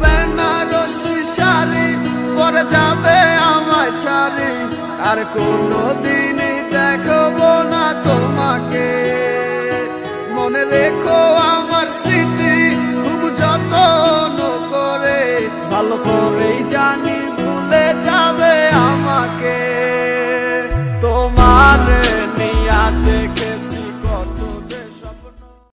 বেনারসি শাড়ি পরে যাবে আমায় ছাড়ি। আর কোনো দিনই দেখব না তোমাকে। মনে রেখো আমার স্মৃতি খুব যত্ন করে। ভালো করেই জানি ভুলে যাবে আমাকে। তোমার